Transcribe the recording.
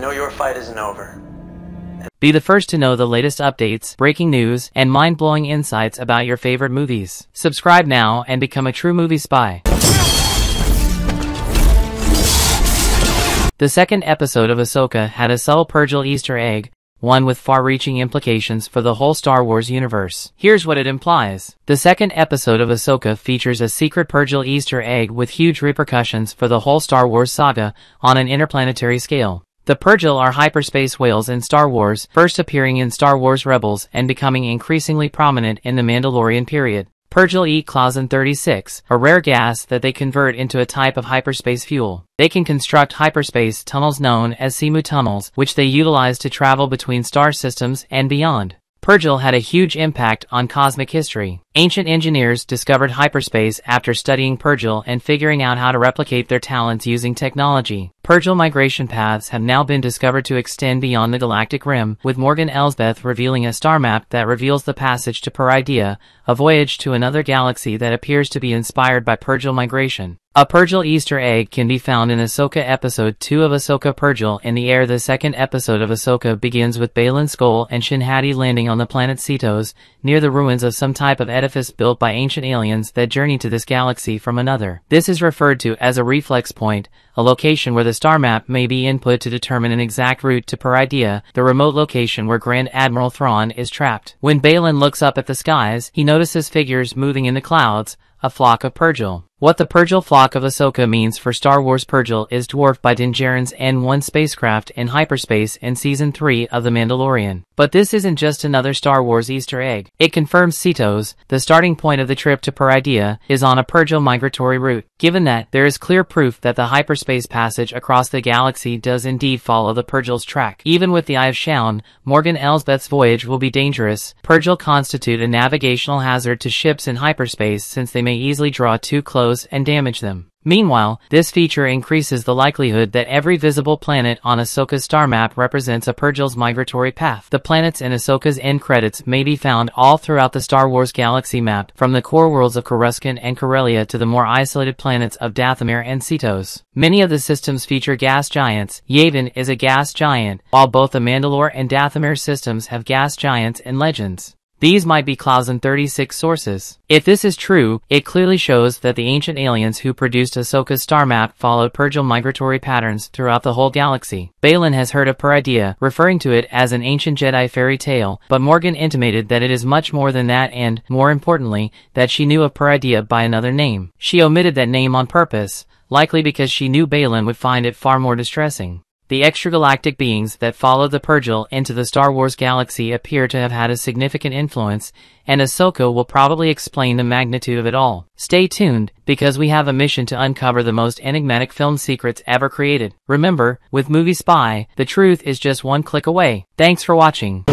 know your fight isn't over. Be the first to know the latest updates, breaking news, and mind-blowing insights about your favorite movies. Subscribe now and become a true movie spy. The second episode of Ahsoka had a subtle Purrgil Easter egg, one with far-reaching implications for the whole Star Wars universe. Here's what it implies. The second episode of Ahsoka features a secret Purrgil Easter egg with huge repercussions for the whole Star Wars saga on an interplanetary scale. The Purrgil are hyperspace whales in Star Wars, first appearing in Star Wars Rebels and becoming increasingly prominent in the Mandalorian period. Purrgil eat Clouzon 36, a rare gas that they convert into a type of hyperspace fuel. They can construct hyperspace tunnels known as Simu tunnels, which they utilize to travel between star systems and beyond. Purrgil had a huge impact on cosmic history. Ancient engineers discovered hyperspace after studying Purrgil and figuring out how to replicate their talents using technology. Purrgil migration paths have now been discovered to extend beyond the galactic rim, with Morgan Elsbeth revealing a star map that reveals the passage to Peridea, a voyage to another galaxy that appears to be inspired by Purrgil migration. A Purrgil Easter egg can be found in Ahsoka episode 2 of Ahsoka Purrgil in the air. The second episode of Ahsoka begins with Baylan Skoll and Shin Hati landing on the planet Seatos, near the ruins of some type of edifice built by ancient aliens that journey to this galaxy from another. This is referred to as a reflex point, a location where the star map may be input to determine an exact route to Peridea, the remote location where Grand Admiral Thrawn is trapped. When Baylan looks up at the skies, he notices figures moving in the clouds, a flock of Purrgil. What the Purrgil flock of Ahsoka means for Star Wars Purrgil is dwarfed by Din Djarin's N-1 spacecraft in hyperspace in Season 3 of The Mandalorian. But this isn't just another Star Wars Easter egg. It confirms Seatos, the starting point of the trip to Peridea, is on a Purrgil migratory route. Given that, there is clear proof that the hyperspace passage across the galaxy does indeed follow the Purrgil's track. Even with the Eye of Sion, Morgan Elsbeth's voyage will be dangerous. Purrgil constitute a navigational hazard to ships in hyperspace since they may easily draw too close and damage them. Meanwhile, this feature increases the likelihood that every visible planet on Ahsoka's star map represents a Purrgil's migratory path. The planets in Ahsoka's end credits may be found all throughout the Star Wars galaxy map, from the core worlds of Coruscant and Corellia to the more isolated planets of Dathomir and Seatos. Many of the systems feature gas giants. Yavin is a gas giant, while both the Mandalore and Dathomir systems have gas giants and legends. These might be Clouzon 36 sources. If this is true, it clearly shows that the ancient aliens who produced Ahsoka's star map followed Purrgil migratory patterns throughout the whole galaxy. Baylan has heard of Peridea, referring to it as an ancient Jedi fairy tale, but Morgan intimated that it is much more than that and, more importantly, that she knew of Peridea by another name. She omitted that name on purpose, likely because she knew Baylan would find it far more distressing. The extragalactic beings that followed the Purrgil into the Star Wars galaxy appear to have had a significant influence, and Ahsoka will probably explain the magnitude of it all. Stay tuned, because we have a mission to uncover the most enigmatic film secrets ever created. Remember, with Movie Spy, the truth is just one click away. Thanks for watching.